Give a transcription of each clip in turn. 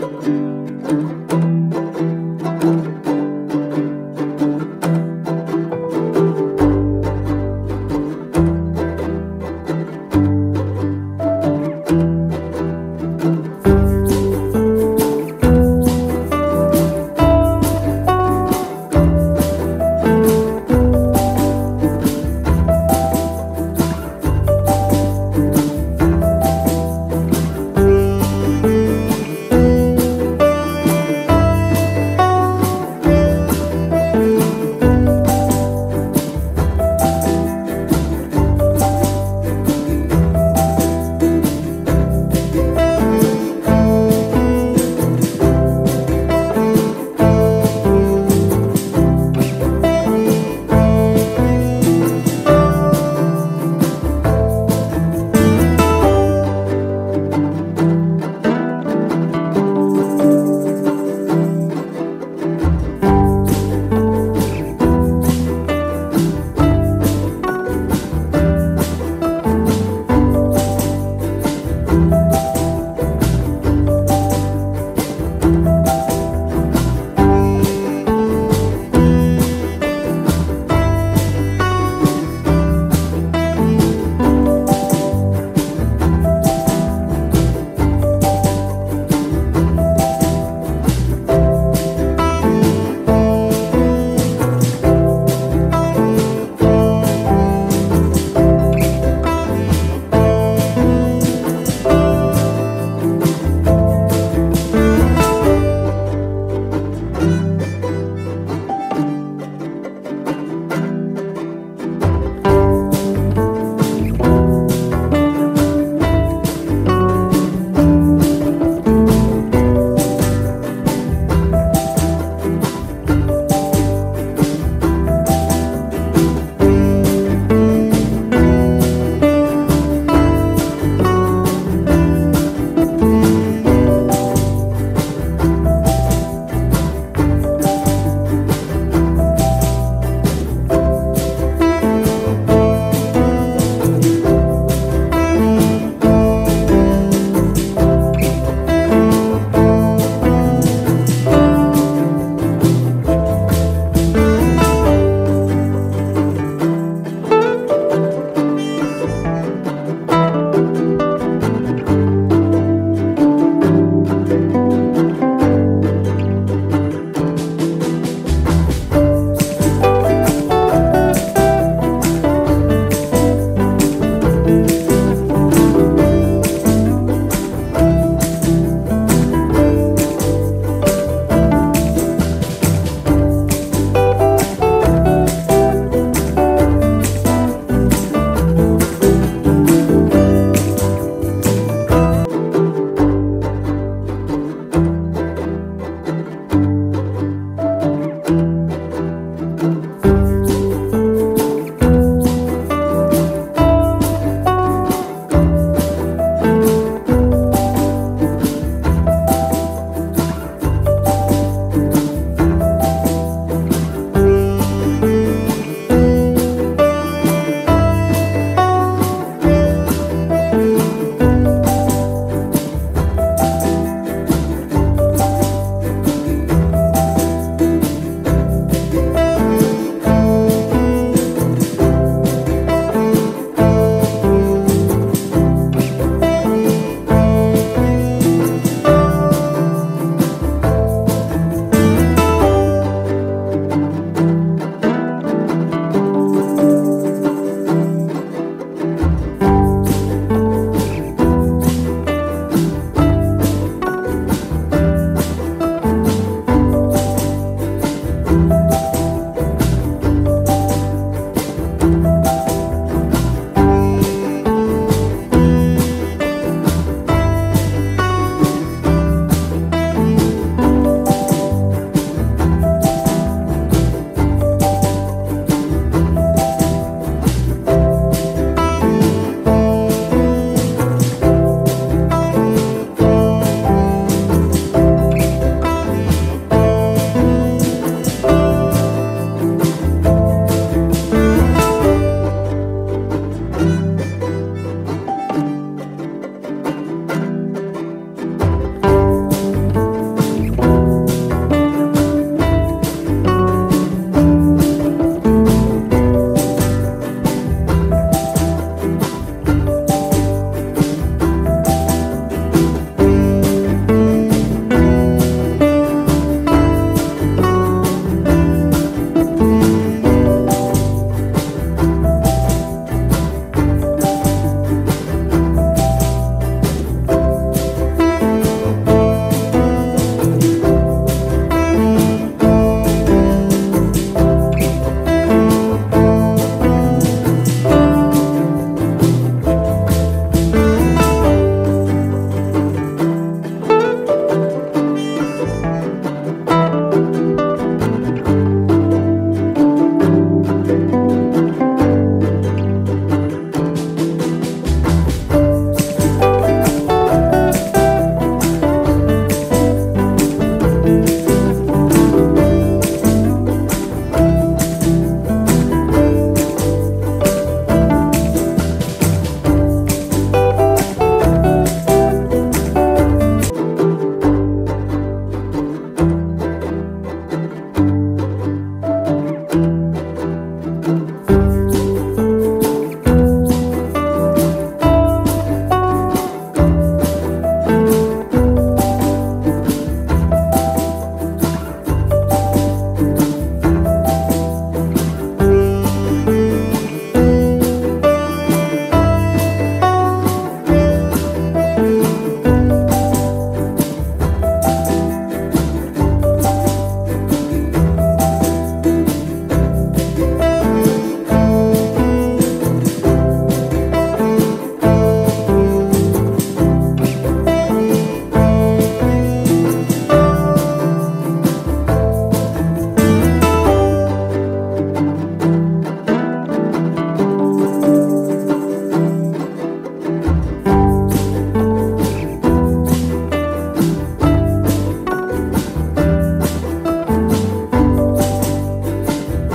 す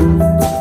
Música